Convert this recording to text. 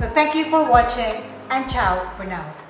So thank you for watching and ciao for now.